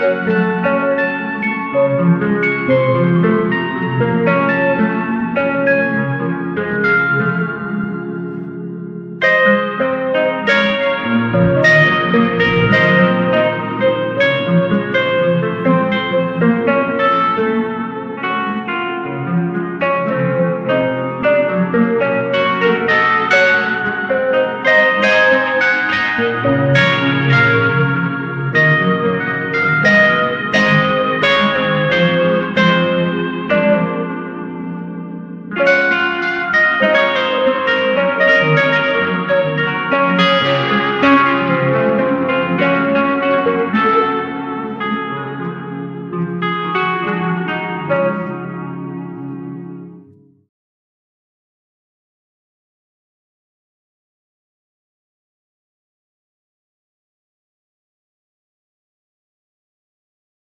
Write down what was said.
Música